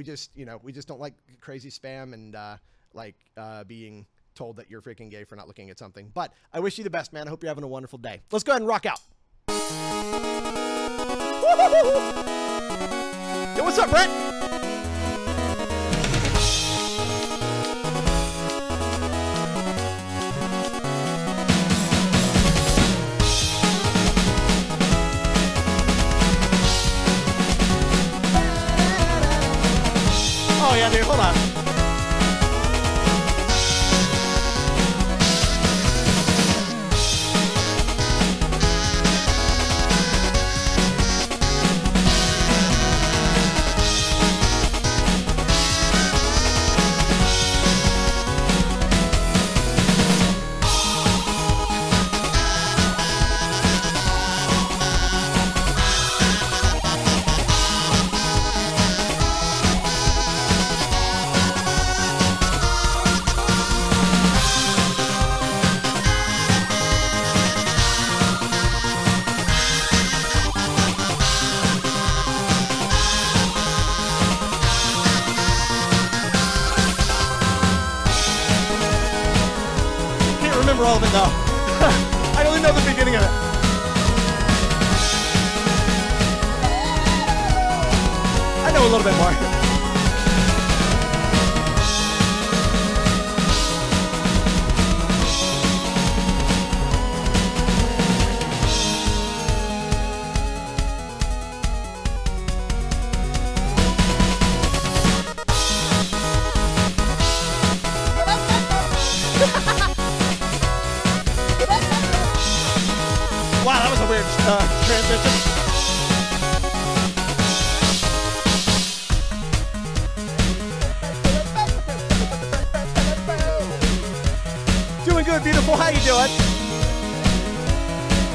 we just you know we just don't like crazy spam and uh, like uh, being told that you're freaking gay for not looking at something. But I wish you the best, man. I hope you're having a wonderful day. Let's go ahead and rock out. Yo, what's up, Brett? Oh yeah, dude, hold on. It though. I only know the beginning of it. I know a little bit more. Wow, that was a weird uh, transition. Doing good, beautiful. How you doing?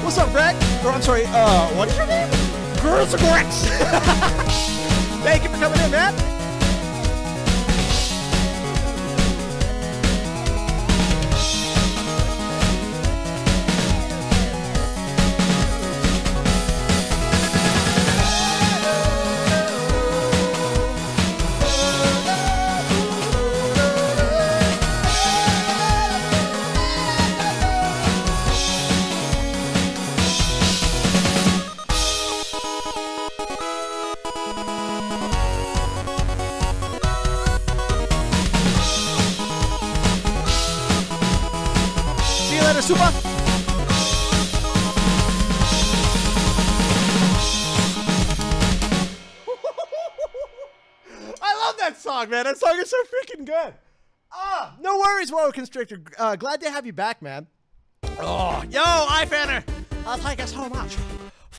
What's up, Greg? Or I'm sorry, uh, what is your name? Girls Grex. Thank you for coming in, man. You later, Super. I love that song, man. That song is so freaking good. Ah, no worries, Royal Constrictor. Uh, glad to have you back, man. Oh, yo, iFanner. I'll thank you so much.